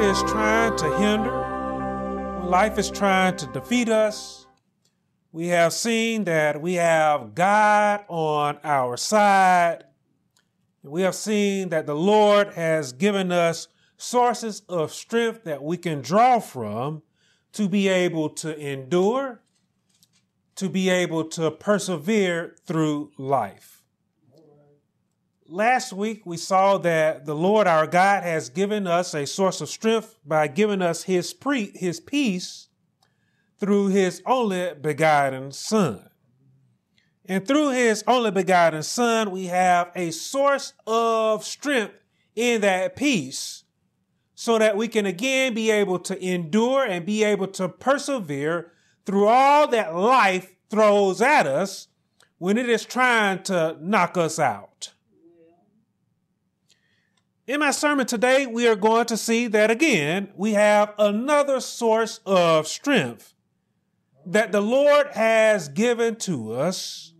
is trying to hinder, when life is trying to defeat us, we have seen that we have God on our side. We have seen that the Lord has given us sources of strength that we can draw from to be able to endure, to be able to persevere through life. Last week we saw that the Lord our God has given us a source of strength by giving us his pre- his peace through his only begotten son. And through his only begotten son we have a source of strength in that peace so that we can again be able to endure and be able to persevere through all that life throws at us when it is trying to knock us out. In my sermon today, we are going to see that again, we have another source of strength that the Lord has given to us,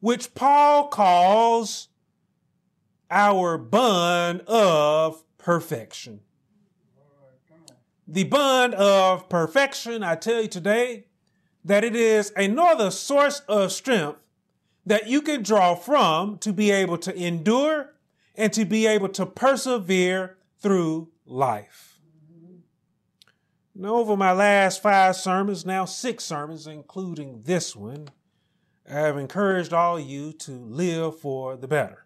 which Paul calls our bond of perfection. The bond of perfection, I tell you today, that it is another source of strength that you can draw from to be able to endure and to be able to persevere through life. Now, over my last five sermons, now six sermons, including this one, I have encouraged all you to live for the better.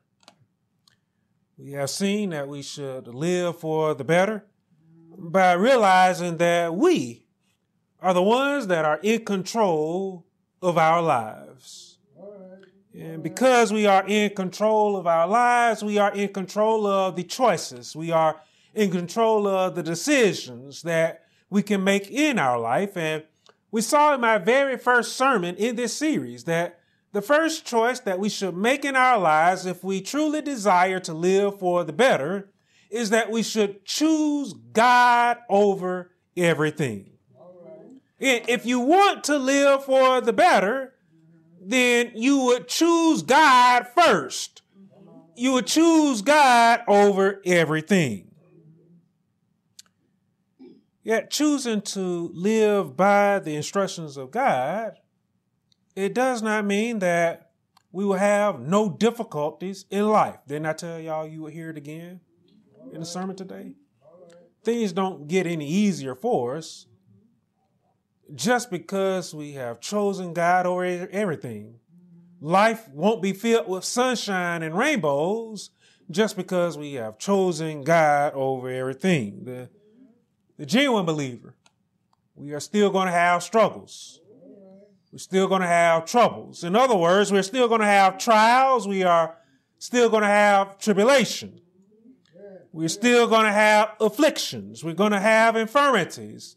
We have seen that we should live for the better by realizing that we are the ones that are in control of our lives. And because we are in control of our lives, we are in control of the choices. We are in control of the decisions that we can make in our life. And we saw in my very first sermon in this series that the first choice that we should make in our lives if we truly desire to live for the better is that we should choose God over everything. If you want to live for the better, then you would choose God first. You would choose God over everything. Yet choosing to live by the instructions of God, it does not mean that we will have no difficulties in life. Didn't I tell y'all you would hear it again in the sermon today? Things don't get any easier for us just because we have chosen God over everything. Life won't be filled with sunshine and rainbows just because we have chosen God over everything. The, the genuine believer, we are still going to have struggles. We're still going to have troubles. In other words, we're still going to have trials. We are still going to have tribulation. We're still going to have afflictions. We're going to have infirmities.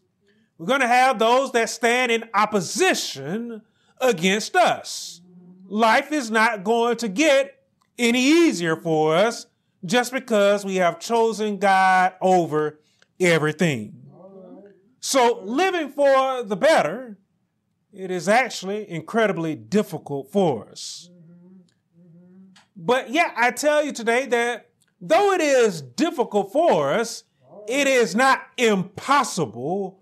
We're going to have those that stand in opposition against us. Life is not going to get any easier for us just because we have chosen God over everything. So living for the better, it is actually incredibly difficult for us. But yeah, I tell you today that though it is difficult for us, it is not impossible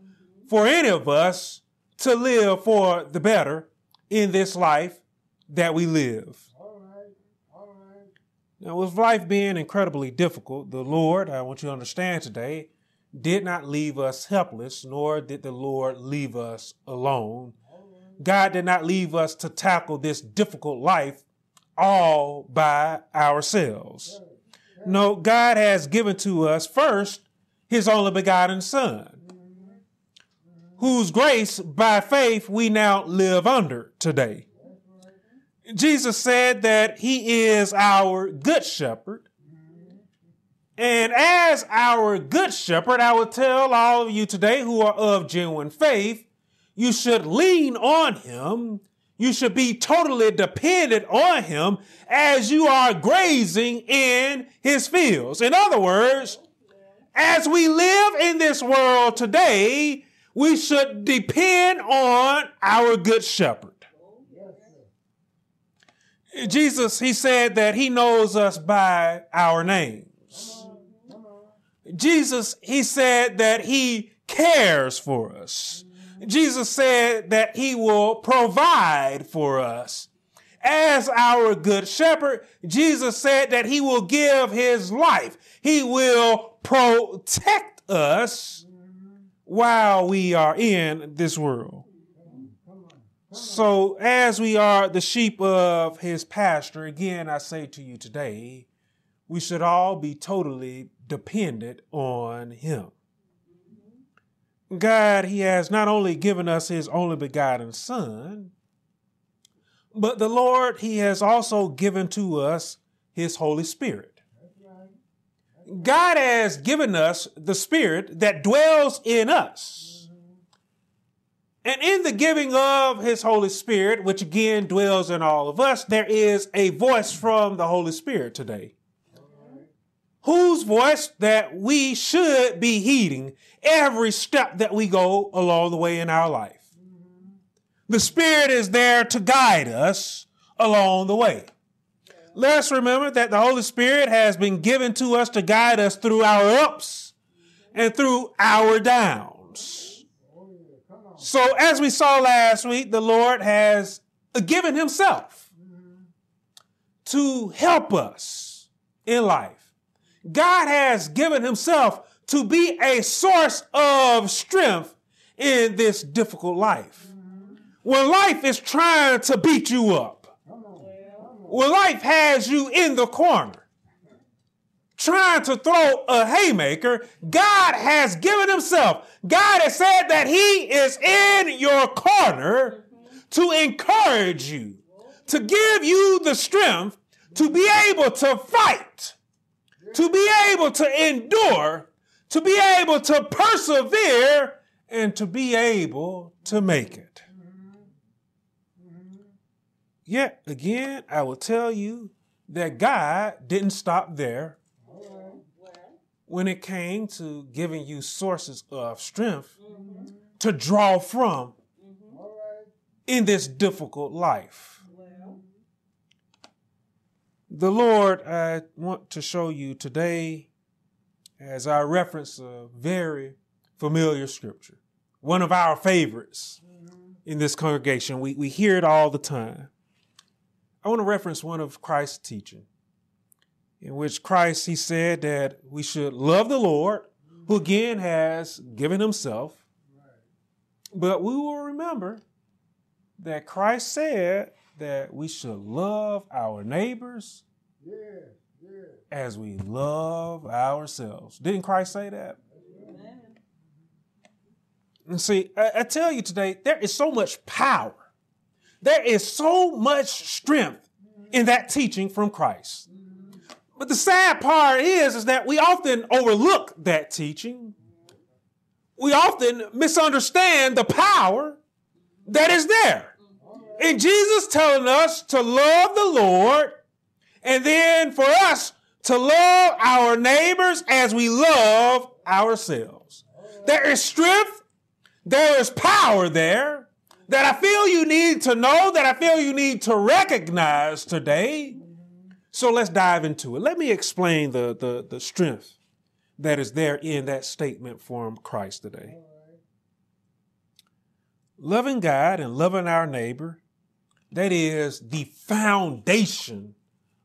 for any of us to live for the better in this life that we live. All right. All right. Now, with life being incredibly difficult, the Lord, I want you to understand today, did not leave us helpless, nor did the Lord leave us alone. God did not leave us to tackle this difficult life all by ourselves. No, God has given to us first his only begotten Son whose grace by faith we now live under today. Jesus said that he is our good shepherd. And as our good shepherd, I would tell all of you today who are of genuine faith, you should lean on him. You should be totally dependent on him as you are grazing in his fields. In other words, as we live in this world today, we should depend on our good shepherd. Jesus, he said that he knows us by our names. Jesus, he said that he cares for us. Jesus said that he will provide for us. As our good shepherd, Jesus said that he will give his life. He will protect us while we are in this world. So, as we are the sheep of his pasture, again, I say to you today, we should all be totally dependent on him. God, he has not only given us his only begotten son, but the Lord, he has also given to us his Holy Spirit. God has given us the Spirit that dwells in us. And in the giving of his Holy Spirit, which again dwells in all of us, there is a voice from the Holy Spirit today. Whose voice that we should be heeding every step that we go along the way in our life. The Spirit is there to guide us along the way. Let's remember that the Holy Spirit has been given to us to guide us through our ups and through our downs. So, as we saw last week, the Lord has given Himself to help us in life. God has given Himself to be a source of strength in this difficult life. When life is trying to beat you up, when life has you in the corner, trying to throw a haymaker, God has given himself. God has said that he is in your corner to encourage you, to give you the strength to be able to fight, to be able to endure, to be able to persevere, and to be able to make it. Yet again, I will tell you that God didn't stop there when it came to giving you sources of strength to draw from in this difficult life. The Lord, I want to show you today as I reference a very familiar scripture, one of our favorites in this congregation. We, we hear it all the time. I want to reference one of Christ's teaching in which Christ, he said that we should love the Lord, who again has given himself. But we will remember that Christ said that we should love our neighbors yeah, yeah. as we love ourselves. Didn't Christ say that? Amen. And see, I, I tell you today, there is so much power. There is so much strength in that teaching from Christ. But the sad part is, is that we often overlook that teaching. We often misunderstand the power that is there. And Jesus telling us to love the Lord and then for us to love our neighbors as we love ourselves. There is strength, there is power there that I feel you need to know, that I feel you need to recognize today. So let's dive into it. Let me explain the, the, the strength that is there in that statement from Christ today. Loving God and loving our neighbor, that is the foundation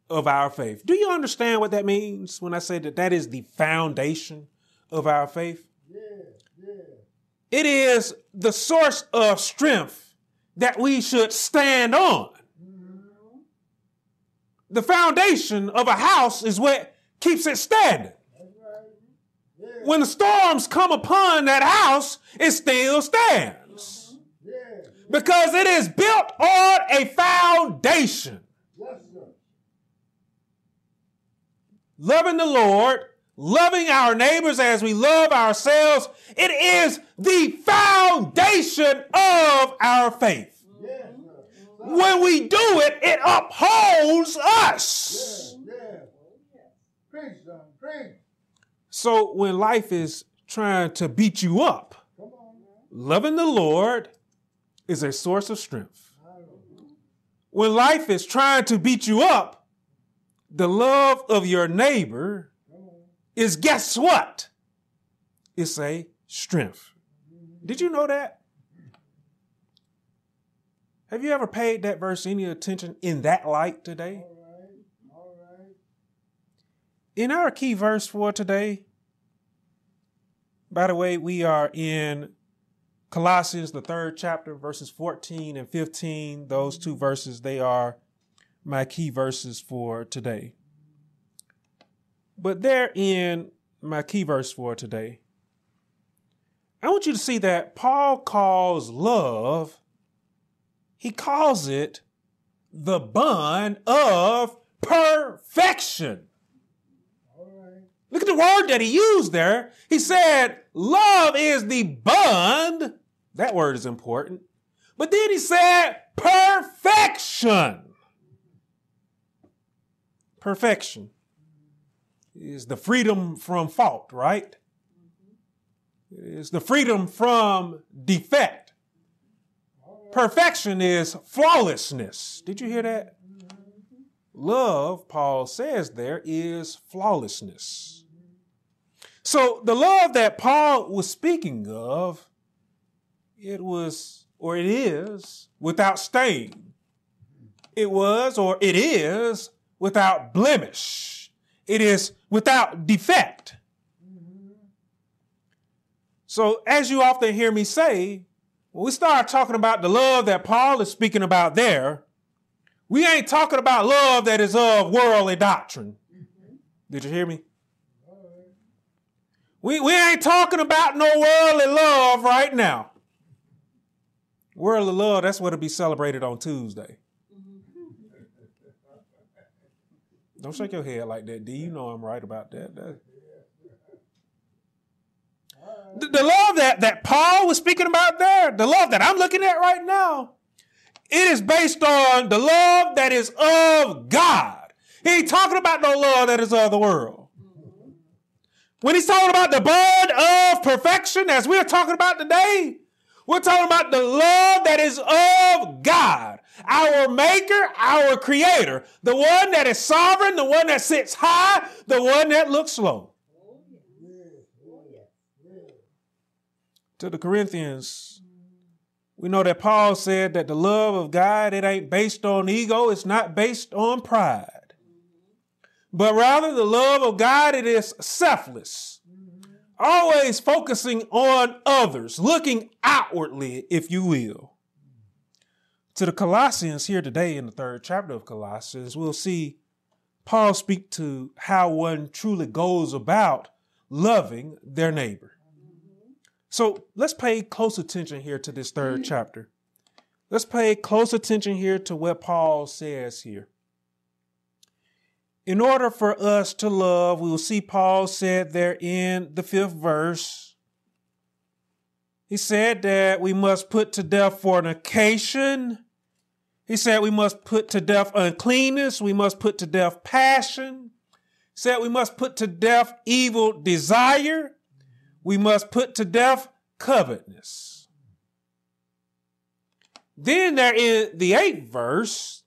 of our faith. Do you understand what that means when I say that that is the foundation of our faith? It is the source of strength that we should stand on the foundation of a house is what keeps it standing. When the storms come upon that house, it still stands. Because it is built on a foundation. Loving the Lord, loving our neighbors as we love ourselves, it is the foundation of our faith when we do it, it upholds us. So when life is trying to beat you up, loving the Lord is a source of strength. When life is trying to beat you up, the love of your neighbor is guess what? it's a strength. Did you know that? Have you ever paid that verse any attention in that light today? In our key verse for today, by the way, we are in Colossians, the third chapter, verses 14 and 15. Those two verses, they are my key verses for today. But they're in my key verse for today. I want you to see that Paul calls love, he calls it the bond of perfection. Look at the word that he used there. He said, love is the bond. That word is important. But then he said, perfection. Perfection is the freedom from fault, right? It is the freedom from defect. Perfection is flawlessness. Did you hear that? Love, Paul says there, is flawlessness. So the love that Paul was speaking of, it was or it is without stain. It was or it is without blemish. It is without defect. So as you often hear me say, when we start talking about the love that Paul is speaking about there, we ain't talking about love that is of worldly doctrine. Did you hear me? We, we ain't talking about no worldly love right now. Worldly love, that's what'll be celebrated on Tuesday. Don't shake your head like that, Do You know I'm right about that. The, the love that, that Paul was speaking about there, the love that I'm looking at right now, it is based on the love that is of God. He ain't talking about no love that is of the world. When he's talking about the bond of perfection, as we're talking about today, we're talking about the love that is of God, our maker, our creator, the one that is sovereign, the one that sits high, the one that looks low. To the Corinthians, we know that Paul said that the love of God, it ain't based on ego, it's not based on pride but rather the love of God, it is selfless, always focusing on others, looking outwardly, if you will. To the Colossians here today in the third chapter of Colossians, we'll see Paul speak to how one truly goes about loving their neighbor. So let's pay close attention here to this third chapter. Let's pay close attention here to what Paul says here in order for us to love, we will see Paul said there in the fifth verse. He said that we must put to death fornication. He said we must put to death uncleanness. We must put to death passion. He said we must put to death evil desire. We must put to death covetousness. Then there in the eighth verse,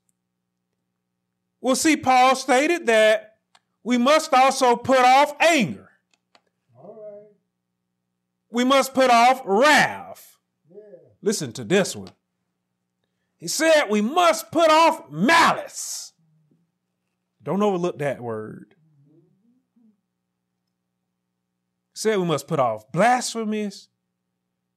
we'll see Paul stated that we must also put off anger. We must put off wrath. Yeah. Listen to this one. He said we must put off malice. Don't overlook that word. He said we must put off blasphemies.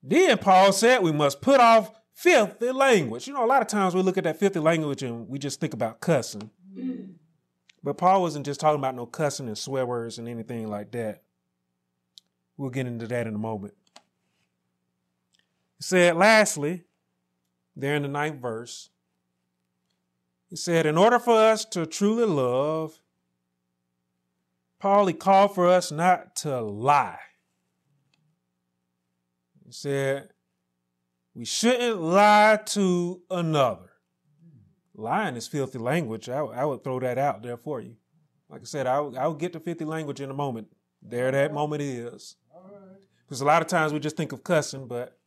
Then Paul said we must put off filthy language. You know, a lot of times we look at that filthy language and we just think about cussing. Mm. But Paul wasn't just talking about no cussing and swear words and anything like that. We'll get into that in a moment. He said, lastly, there in the ninth verse, he said, in order for us to truly love, Paul, he called for us not to lie. He said, we shouldn't lie to another. Lying is filthy language. I, I would throw that out there for you. Like I said, I'll, I'll get to filthy language in a moment. There that moment is. Because a lot of times we just think of cussing, but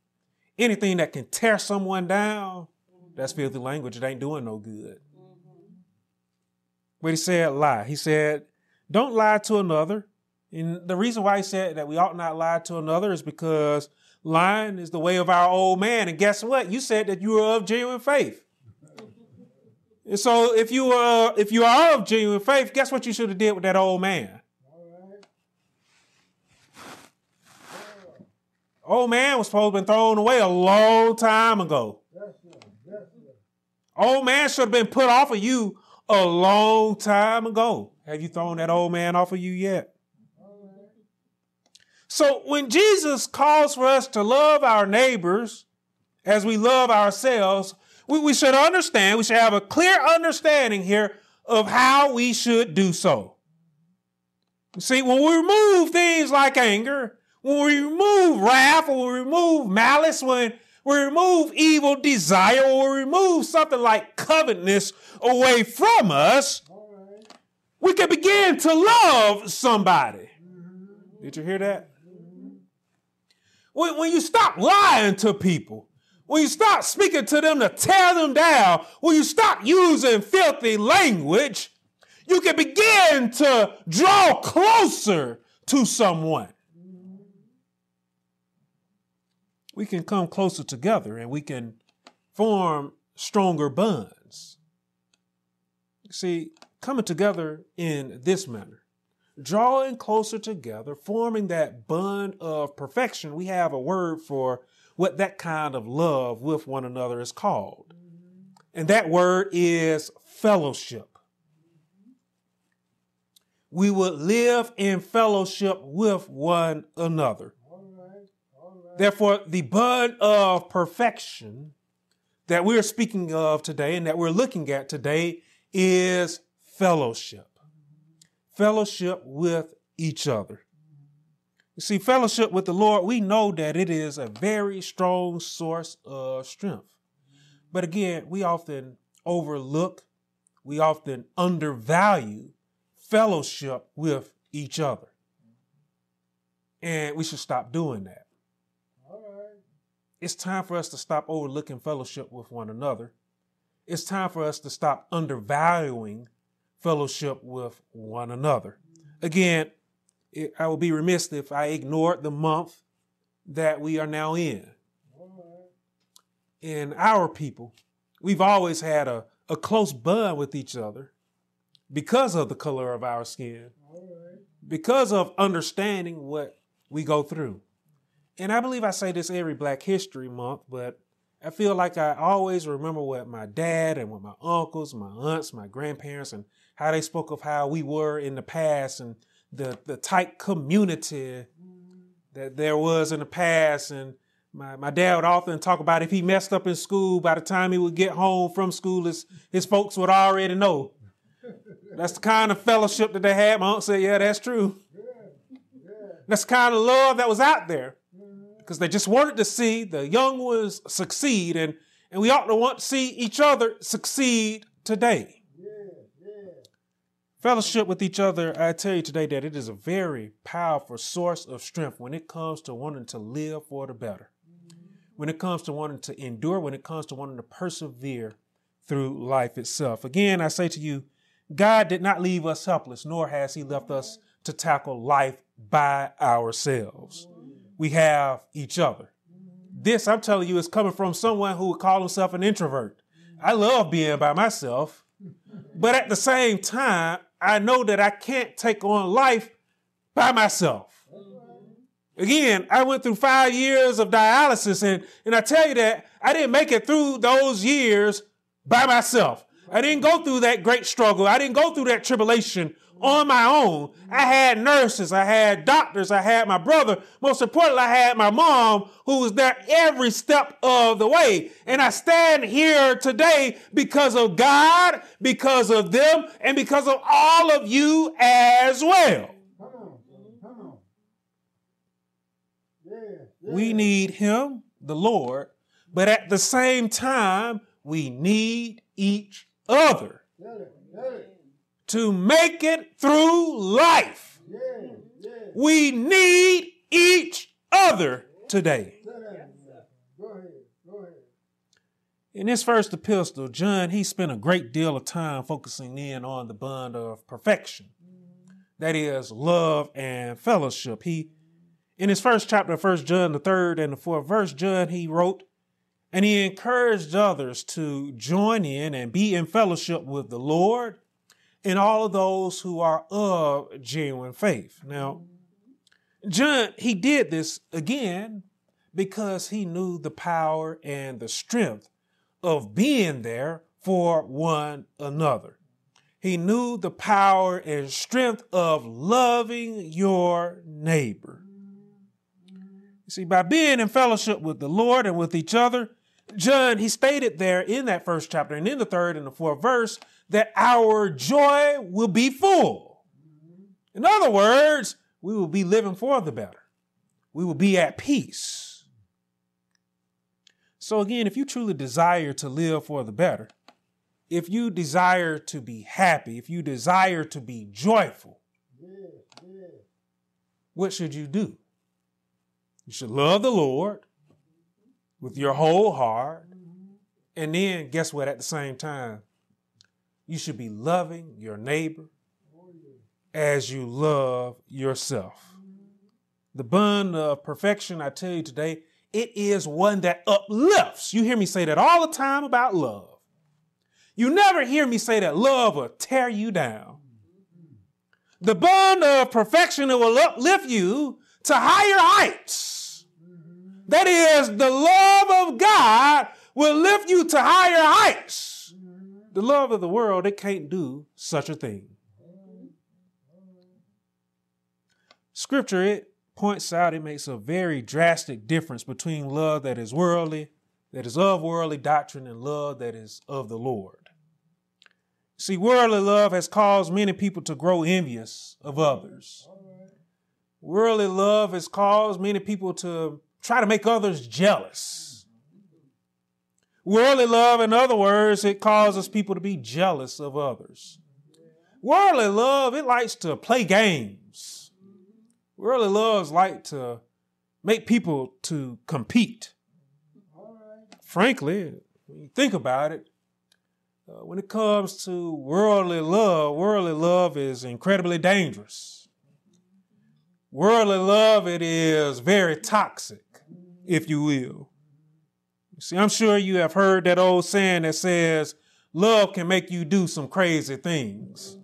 anything that can tear someone down, that's filthy language. It ain't doing no good. But he said lie. He said, don't lie to another. And the reason why he said that we ought not lie to another is because lying is the way of our old man. And guess what? You said that you were of genuine faith. And so if you are if you are of genuine faith, guess what you should have did with that old man? Old man was supposed to have been thrown away a long time ago. Old man should have been put off of you a long time ago. Have you thrown that old man off of you yet? So when Jesus calls for us to love our neighbors as we love ourselves, we, we should understand, we should have a clear understanding here of how we should do so. See, when we remove things like anger, when we remove wrath, when we remove malice, when we remove evil desire, or we remove something like covetousness away from us, we can begin to love somebody. Did you hear that? When, when you stop lying to people, when you stop speaking to them to tear them down, when you stop using filthy language, you can begin to draw closer to someone. We can come closer together and we can form stronger bonds. See, coming together in this manner, drawing closer together, forming that bond of perfection, we have a word for what that kind of love with one another is called. And that word is fellowship. We would live in fellowship with one another. Therefore, the bud of perfection that we're speaking of today and that we're looking at today is fellowship. Fellowship with each other. You see, fellowship with the Lord, we know that it is a very strong source of strength. But again, we often overlook, we often undervalue fellowship with each other. And we should stop doing that. It's time for us to stop overlooking fellowship with one another. It's time for us to stop undervaluing fellowship with one another. Again, it, I would be remiss if I ignored the month that we are now in. In our people, we've always had a, a close bond with each other because of the color of our skin, because of understanding what we go through. And I believe I say this every Black History Month, but I feel like I always remember what my dad and what my uncles, my aunts, my grandparents, and how they spoke of how we were in the past and the the tight community that there was in the past and my, my dad would often talk about if he messed up in school, by the time he would get home from school, his, his folks would already know. That's the kind of fellowship that they had. My aunt said, Yeah, that's true. That's the kind of love that was out there. Because they just wanted to see the young ones succeed, and, and we ought to want to see each other succeed today fellowship with each other, I tell you today that it is a very powerful source of strength when it comes to wanting to live for the better, mm-hmm. when it comes to wanting to endure, when it comes to wanting to persevere through life itself. Again, I say to you, God did not leave us helpless, nor has He left us to tackle life by ourselves. We have each other. This, I'm telling you, is coming from someone who would call himself an introvert. I love being by myself, but at the same time, I know that I can't take on life by myself. Again, I went through five years of dialysis, and, and I tell you that I didn't make it through those years by myself. I didn't go through that great struggle. I didn't go through that tribulation on my own. I had nurses, I had doctors, I had my brother. Most importantly, I had my mom who was there every step of the way. And I stand here today because of God, because of them, and because of all of you as well. We need Him, the Lord, but at the same time, we need each other to make it through life. We need each other today. In his first epistle, John, he spent a great deal of time focusing in on the bond of perfection. That is love and fellowship. He, in his first chapter, First John, the third and the fourth verse, John, he wrote, and he encouraged others to join in and be in fellowship with the Lord and all of those who are of genuine faith. Now, John, he did this again because he knew the power and the strength of being there for one another. He knew the power and strength of loving your neighbor. You see, by being in fellowship with the Lord and with each other, John, he stated there in that first chapter and in the third and the fourth verse that our joy will be full. In other words, we will be living for the better. We will be at peace. So, again, if you truly desire to live for the better, if you desire to be happy, if you desire to be joyful, what should you do? You should love the Lord with your whole heart. And then, guess what, at the same time, you should be loving your neighbor as you love yourself. The bond of perfection, I tell you today, it is one that uplifts. You hear me say that all the time about love. You never hear me say that love will tear you down. The bond of perfection will uplift you to higher heights. That is, the love of God will lift you to higher heights. The love of the world, it can't do such a thing. Scripture, it points out, it makes a very drastic difference between love that is worldly, that is of worldly doctrine, and love that is of the Lord. See, worldly love has caused many people to grow envious of others. Worldly love has caused many people to try to make others jealous. Worldly love, in other words, it causes people to be jealous of others. Worldly love, it likes to play games Worldly loves like to make people to compete. Frankly, when you think about it, uh, when it comes to worldly love, worldly love is incredibly dangerous. Worldly love, it is very toxic, if you will. See, I'm sure you have heard that old saying that says, love can make you do some crazy things.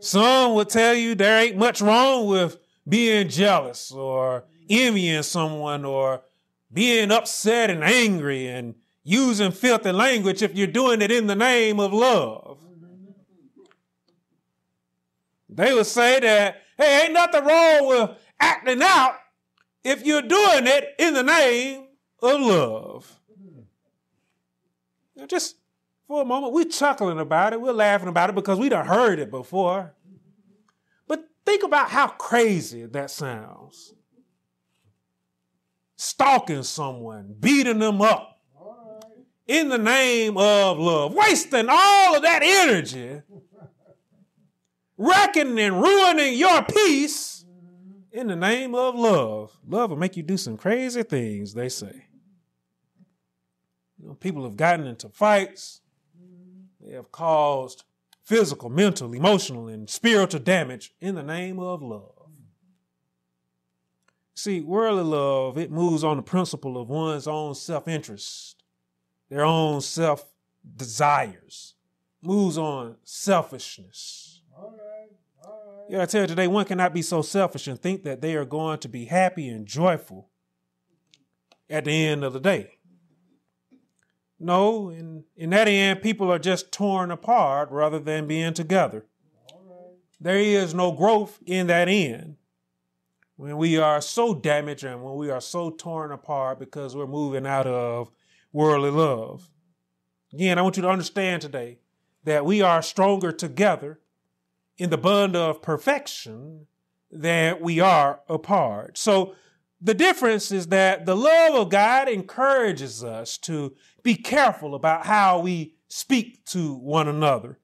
Some would tell you there ain't much wrong with being jealous or envying someone or being upset and angry and using filthy language if you're doing it in the name of love. They would say that, hey, ain't nothing wrong with acting out if you're doing it in the name of love. Now just for a moment. We're chuckling about it. We're laughing about it because we done heard it before. But think about how crazy that sounds. Stalking someone, beating them up in the name of love, wasting all of that energy, wrecking and ruining your peace in the name of love. Love will make you do some crazy things, they say. You know, people have gotten into fights they have caused physical, mental, emotional, and spiritual damage in the name of love. See, worldly love, it moves on the principle of one's own self interest, their own self desires, moves on selfishness. All right, all right. Yeah, I tell you today, one cannot be so selfish and think that they are going to be happy and joyful at the end of the day. No, in, in that end, people are just torn apart rather than being together. There is no growth in that end. When we are so damaged and when we are so torn apart because we're moving out of worldly love. Again, I want you to understand today that we are stronger together in the bond of perfection that we are apart. So the difference is that the love of God encourages us to be careful about how we speak to one another.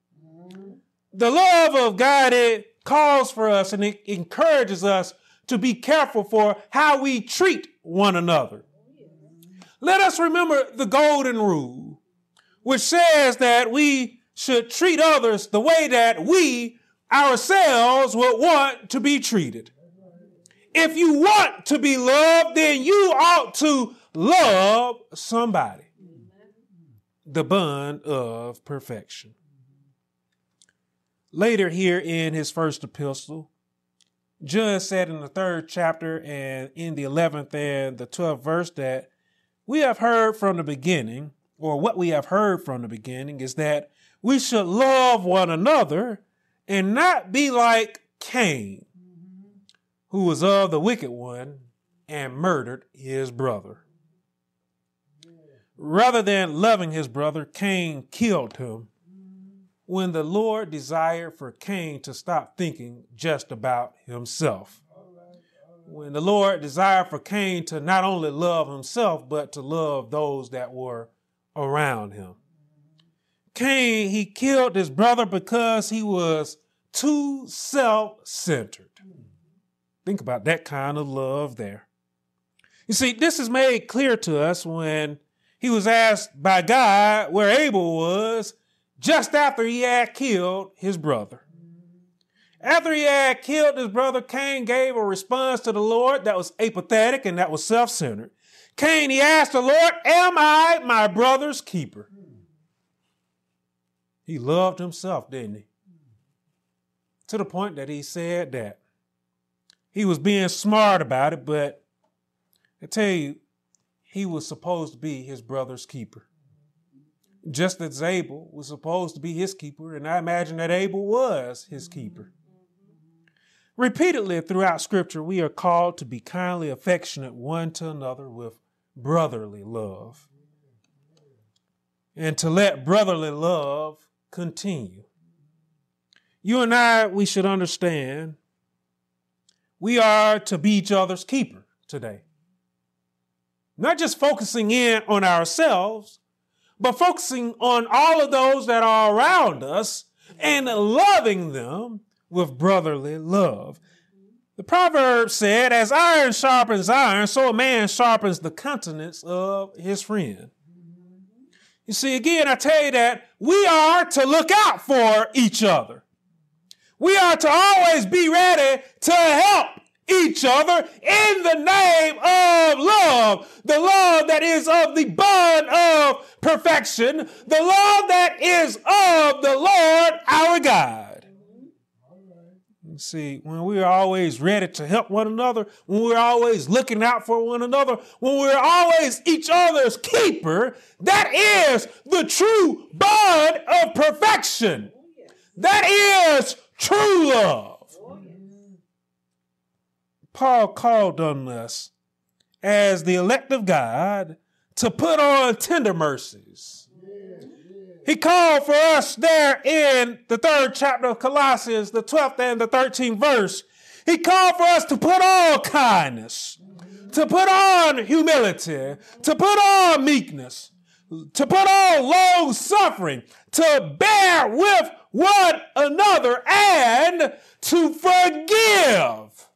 The love of God, it calls for us and it encourages us to be careful for how we treat one another. Let us remember the golden rule, which says that we should treat others the way that we ourselves would want to be treated. If you want to be loved, then you ought to love somebody. The bond of perfection. Later, here in his first epistle, John said in the third chapter and in the 11th and the 12th verse that we have heard from the beginning, or what we have heard from the beginning, is that we should love one another and not be like Cain, who was of the wicked one and murdered his brother. Rather than loving his brother, Cain killed him. When the Lord desired for Cain to stop thinking just about himself. When the Lord desired for Cain to not only love himself, but to love those that were around him. Cain, he killed his brother because he was too self centered. Think about that kind of love there. You see, this is made clear to us when he was asked by God where Abel was just after he had killed his brother. After he had killed his brother, Cain gave a response to the Lord that was apathetic and that was self centered. Cain, he asked the Lord, Am I my brother's keeper? He loved himself, didn't he? To the point that he said that he was being smart about it, but I tell you, he was supposed to be his brother's keeper. Just as Abel was supposed to be his keeper, and I imagine that Abel was his keeper. Repeatedly throughout Scripture, we are called to be kindly affectionate one to another with brotherly love. And to let brotherly love continue. You and I, we should understand we are to be each other's keeper today. Not just focusing in on ourselves, but focusing on all of those that are around us and loving them with brotherly love. The proverb said, As iron sharpens iron, so a man sharpens the countenance of his friend. You see, again, I tell you that we are to look out for each other. We are to always be ready to help each other in the name of love. The love that is of the bond of perfection. The love that is of the Lord our God. See, when we're always ready to help one another, when we're always looking out for one another, when we're always each other's keeper, that is the true bond of perfection. That is true love. Paul called on us as the elect of God to put on tender mercies. He called for us there in the third chapter of Colossians, the 12th and the 13th verse. He called for us to put on kindness, to put on humility, to put on meekness, to put on long suffering, to bear with one another, and to forgive.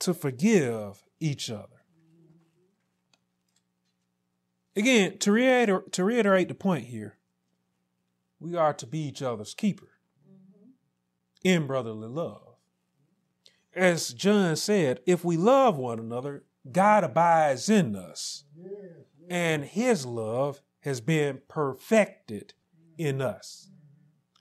To forgive each other. Again, to reiterate, to reiterate the point here, we are to be each other's keeper mm-hmm. in brotherly love. As John said, if we love one another, God abides in us, yes, yes. and his love has been perfected in us.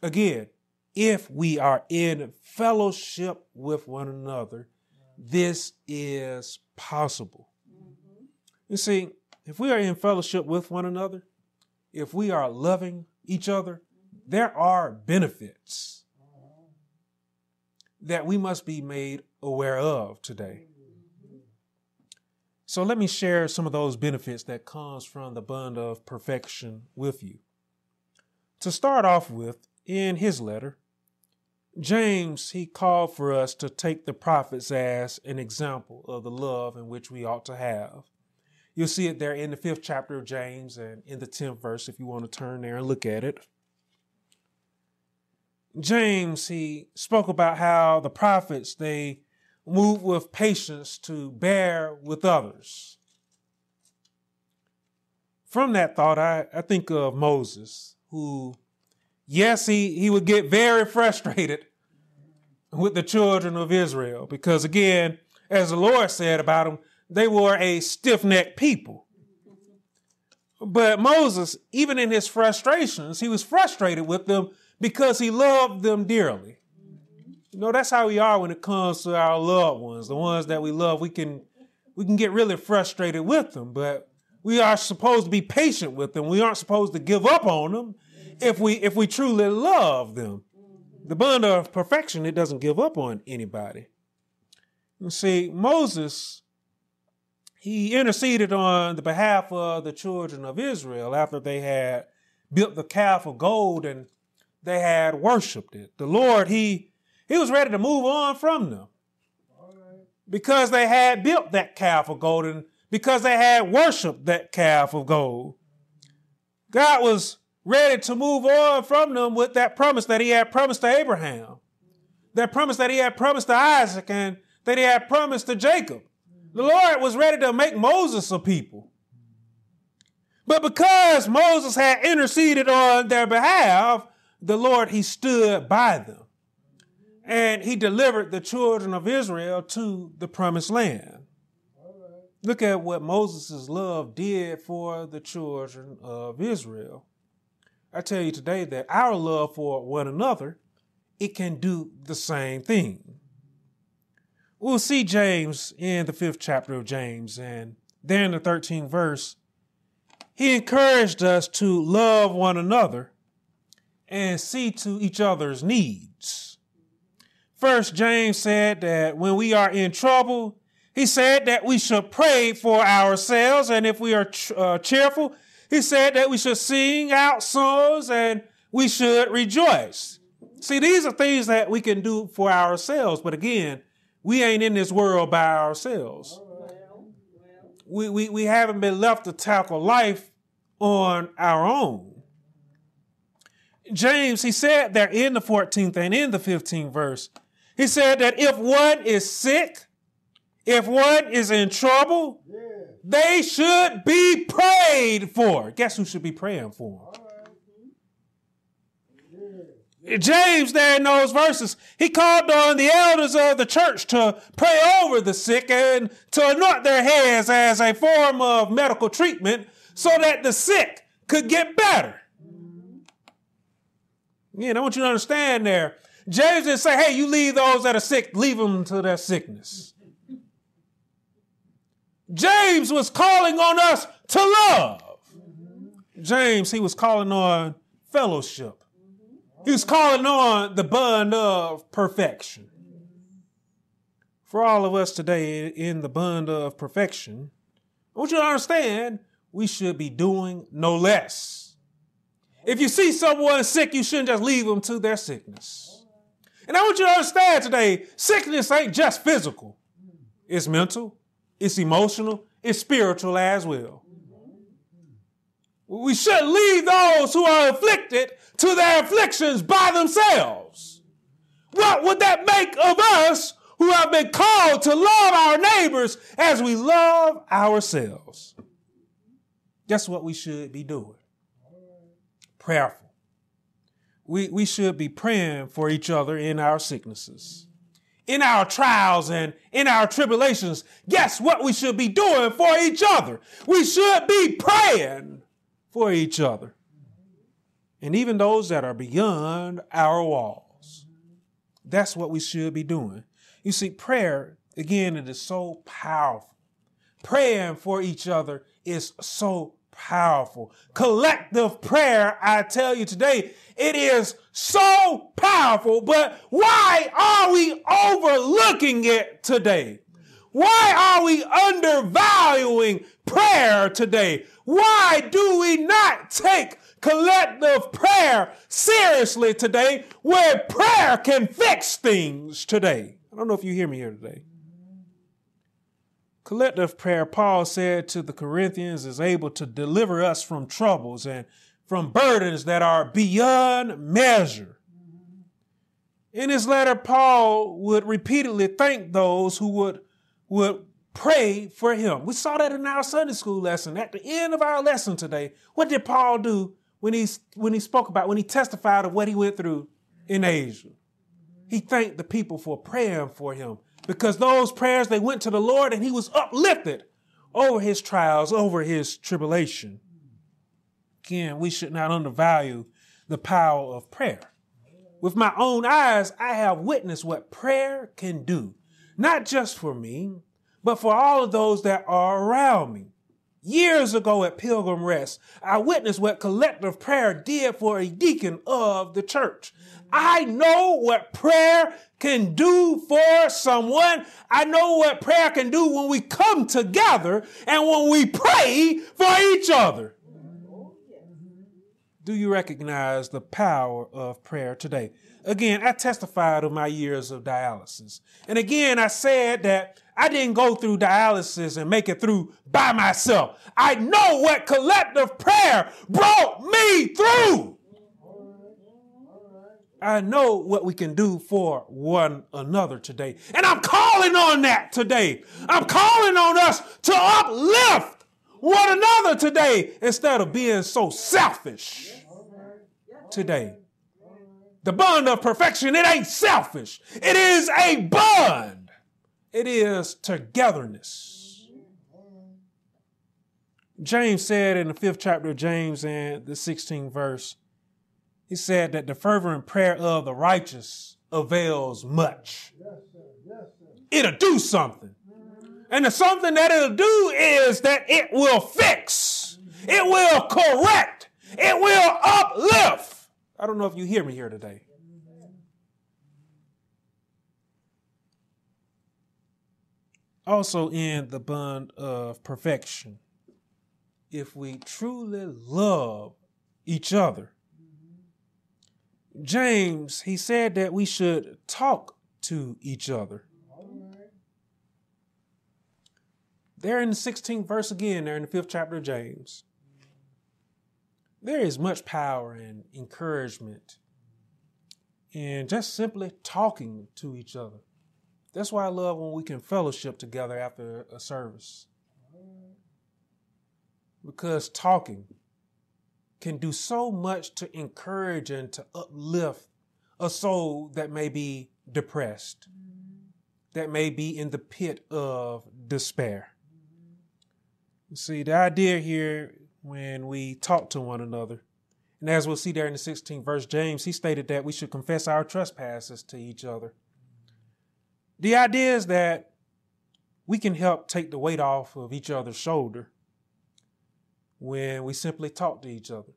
Again, if we are in fellowship with one another, this is possible. Mm-hmm. You see, if we are in fellowship with one another, if we are loving each other, there are benefits that we must be made aware of today. So let me share some of those benefits that comes from the bond of perfection with you. To start off with, in his letter, James, he called for us to take the prophets as an example of the love in which we ought to have. You'll see it there in the fifth chapter of James and in the 10th verse if you want to turn there and look at it. James, he spoke about how the prophets, they move with patience to bear with others. From that thought, I, I think of Moses, who yes, he, he would get very frustrated with the children of Israel because, again, as the Lord said about them, they were a stiff necked people. But Moses, even in his frustrations, he was frustrated with them because he loved them dearly. You know, that's how we are when it comes to our loved ones, the ones that we love. We can we can get really frustrated with them, but we are supposed to be patient with them. We aren't supposed to give up on them if we if we truly love them. The bond of perfection, it doesn't give up on anybody. You see, Moses, he interceded on the behalf of the children of Israel after they had built the calf of gold and they had worshiped it. The Lord, he he was ready to move on from them because they had built that calf of gold and because they had worshiped that calf of gold. God was ready to move on from them with that promise that he had promised to Abraham, that promise that he had promised to Isaac, and that he had promised to Jacob. The Lord was ready to make Moses a people. But because Moses had interceded on their behalf, the Lord, he stood by them. And he delivered the children of Israel to the promised land. Look at what Moses' love did for the children of Israel. I tell you today that our love for one another, it can do the same thing. We'll see James in the fifth chapter of James, and there in the 13th verse, he encouraged us to love one another and see to each other's needs. First, James said that when we are in trouble, he said that we should pray for ourselves, and if we are uh, cheerful, he said that we should sing out songs and we should rejoice. See, these are things that we can do for ourselves, but again, we ain't in this world by ourselves. We, we, we haven't been left to tackle life on our own. James, he said there in the 14th and in the 15th verse, he said that if one is sick, if one is in trouble, yeah. they should be prayed for. Guess who should be praying for? James, there in those verses, he called on the elders of the church to pray over the sick and to anoint their heads as a form of medical treatment so that the sick could get better. Yeah, I want you to understand there. James didn't say, hey, you leave those that are sick, leave them to their sickness. James was calling on us to love. James, he was calling on fellowship. He was calling on the bond of perfection. For all of us today in the bond of perfection, I want you to understand we should be doing no less. If you see someone sick, you shouldn't just leave them to their sickness. And I want you to understand today sickness ain't just physical, it's mental, it's emotional, it's spiritual as well. We should leave those who are afflicted to their afflictions by themselves. What would that make of us who have been called to love our neighbors as we love ourselves? Guess what we should be doing? Prayerful. We, we should be praying for each other in our sicknesses, in our trials, and in our tribulations. Guess what we should be doing for each other? We should be praying for each other and even those that are beyond our walls. That's what we should be doing. You see, prayer, again, it is so powerful. Praying for each other is so powerful. Collective prayer, I tell you today, it is so powerful, but why are we overlooking it today? Why are we undervaluing prayer today? Why do we not take collective prayer seriously today where prayer can fix things today. I don't know if you hear me here today. Collective prayer, Paul said to the Corinthians, is able to deliver us from troubles and from burdens that are beyond measure. In his letter, Paul would repeatedly thank those who would, would pray for him. We saw that in our Sunday school lesson. At the end of our lesson today, what did Paul do? when he, when he spoke about, when he testified of what he went through in Asia. He thanked the people for praying for him because those prayers, they went to the Lord and he was uplifted over his trials, over his tribulation. Again, we should not undervalue the power of prayer. With my own eyes, I have witnessed what prayer can do, not just for me, but for all of those that are around me. Years ago at Pilgrim Rest, I witnessed what collective prayer did for a deacon of the church. I know what prayer can do for someone. I know what prayer can do when we come together and when we pray for each other. Do you recognize the power of prayer today? Again, I testified of my years of dialysis. And again, I said that I didn't go through dialysis and make it through by myself. I know what collective prayer brought me through. I know what we can do for one another today. And I'm calling on that today. I'm calling on us to uplift one another today instead of being so selfish today. The bond of perfection, it ain't selfish. It is a bond. It is togetherness. James said in the fifth chapter of James and the 16th verse, he said that the fervent prayer of the righteous avails much. It'll do something. And the something that it'll do is that it will fix, it will correct, it will uplift. I don't know if you hear me here today. Also, in the bond of perfection, if we truly love each other, James, he said that we should talk to each other. There in the 16th verse again, there in the fifth chapter of James. There is much power and encouragement in just simply talking to each other. That's why I love when we can fellowship together after a service. Because talking, can do so much to encourage and to uplift a soul that may be depressed, that may be in the pit of despair. You see, the idea here when we talk to one another, and as we'll see there in the 16th verse, James, he stated that we should confess our trespasses to each other. The idea is that we can help take the weight off of each other's shoulder when we simply talk to each other?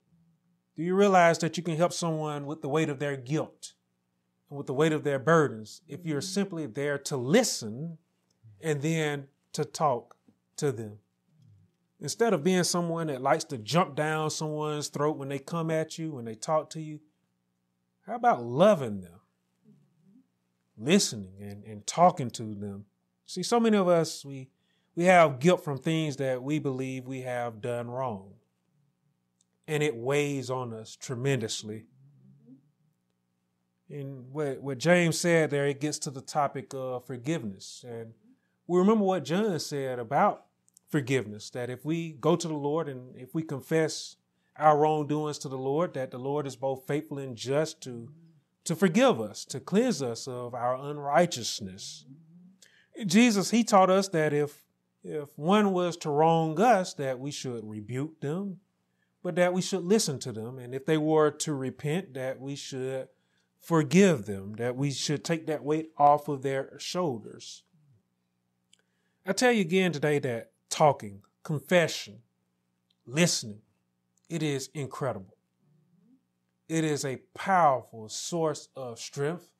Do you realize that you can help someone with the weight of their guilt and with the weight of their burdens if you're simply there to listen and then to talk to them? Instead of being someone that likes to jump down someone's throat when they come at you, when they talk to you, how about loving them, listening and, and talking to them? See, so many of us, we we have guilt from things that we believe we have done wrong. And it weighs on us tremendously. And what, what James said there, it gets to the topic of forgiveness. And we remember what John said about forgiveness that if we go to the Lord and if we confess our wrongdoings to the Lord, that the Lord is both faithful and just to, to forgive us, to cleanse us of our unrighteousness. Jesus, he taught us that if if one was to wrong us, that we should rebuke them, but that we should listen to them. And if they were to repent, that we should forgive them, that we should take that weight off of their shoulders. I tell you again today that talking, confession, listening, it is incredible. It is a powerful source of strength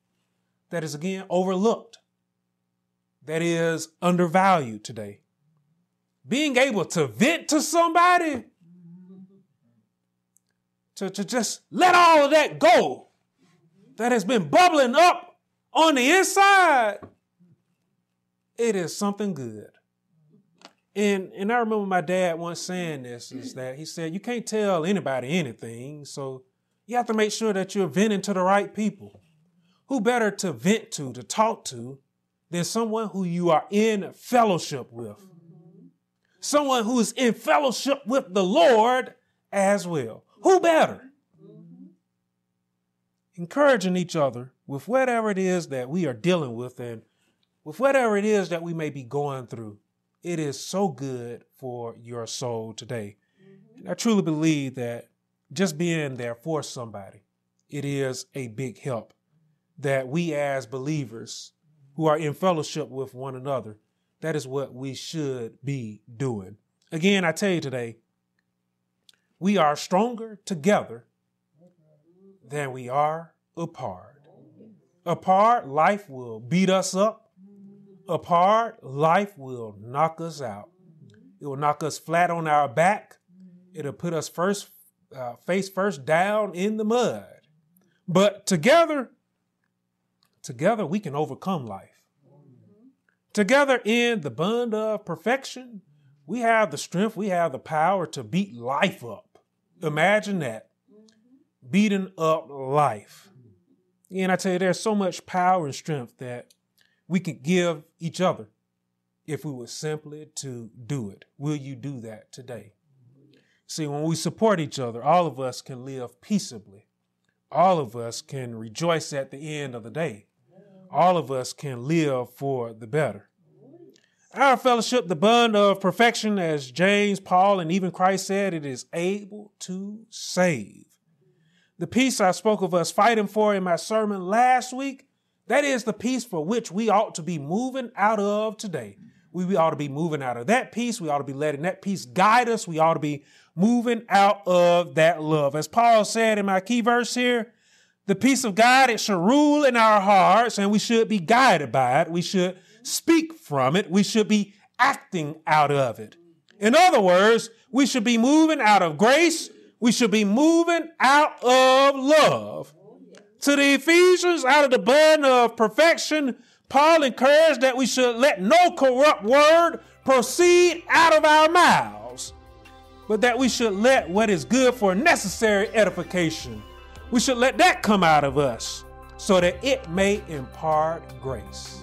that is again overlooked, that is undervalued today being able to vent to somebody, to, to just let all of that go that has been bubbling up on the inside, it is something good. And and I remember my dad once saying mm-hmm. this is that he said you can't tell anybody anything, so you have to make sure that you're venting to the right people. Who better to vent to, to talk to, than someone who you are in fellowship with? Mm-hmm. someone who is in fellowship with the Lord as well, Who better? Mm-hmm. Encouraging each other with whatever it is that we are dealing with and with whatever it is that we may be going through. It is so good for your soul today. Mm-hmm. And I truly believe that just being there for somebody, it is a big help that we as believers who are in fellowship with one another, that is what we should be doing. Again, I tell you today, we are stronger together than we are apart. Apart, life will beat us up. Apart, life will knock us out. It will knock us flat on our back. It'll put us first, uh, face first down in the mud. But together, together we can overcome life. Together in the bond of perfection, we have the strength, we have the power to beat life up. Imagine that. Beating up life. And I tell you, there's so much power and strength that we could give each other if we were simply to do it. Will you do that today? See, when we support each other, all of us can live peaceably. All of us can rejoice at the end of the day. All of us can live for the better. Our fellowship, the bond of perfection, as James, Paul, and even Christ said, it is able to save. The peace I spoke of us fighting for in my sermon last week, that is the peace for which we ought to be moving out of today. We, we ought to be moving out of that peace. We ought to be letting that peace guide us. We ought to be moving out of that love. As Paul said in my key verse here, the peace of God, it should rule in our hearts and we should be guided by it. We should speak from it. We should be acting out of it. In other words, we should be moving out of grace. We should be moving out of love. To the Ephesians, out of the bond of perfection, Paul encouraged that we should let no corrupt word proceed out of our mouths, but that we should let what is good for necessary edification. We should let that come out of us so that it may impart grace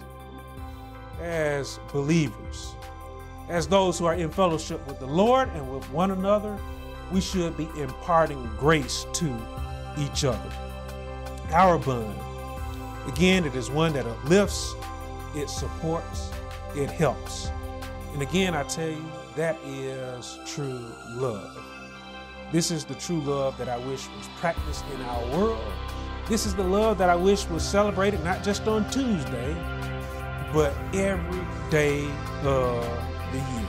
as believers, as those who are in fellowship with the Lord and with one another, we should be imparting grace to each other. Our bond, again, it is one that uplifts, it supports, it helps. And again, I tell you, that is true love. This is the true love that I wish was practiced in our world. This is the love that I wish was celebrated not just on Tuesday, but every day of the year.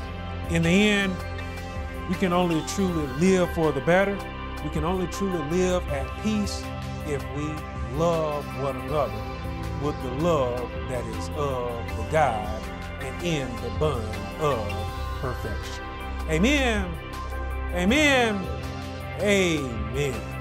In the end, we can only truly live for the better. We can only truly live at peace if we love one another with the love that is of the God and in the bond of perfection. Amen. Amen. Amen.